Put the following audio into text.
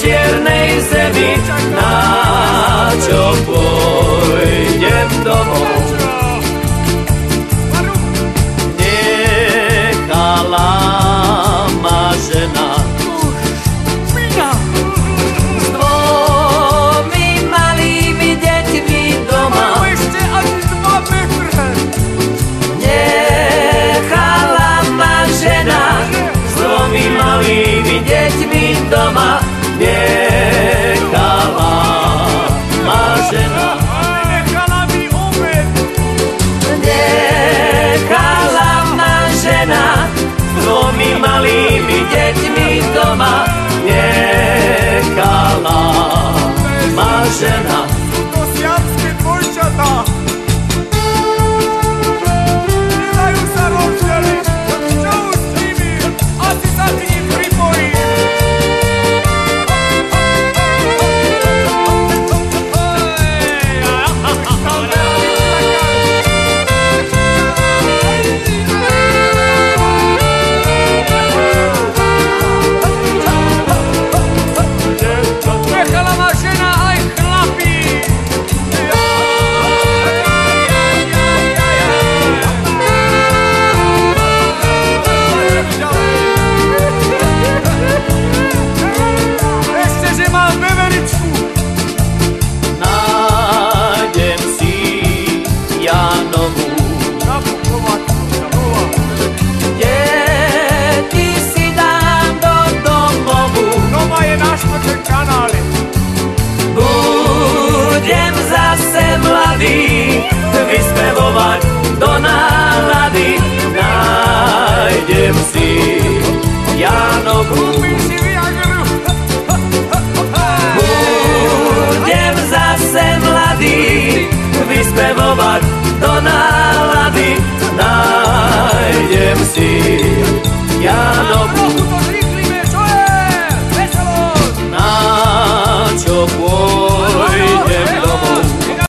siernej ze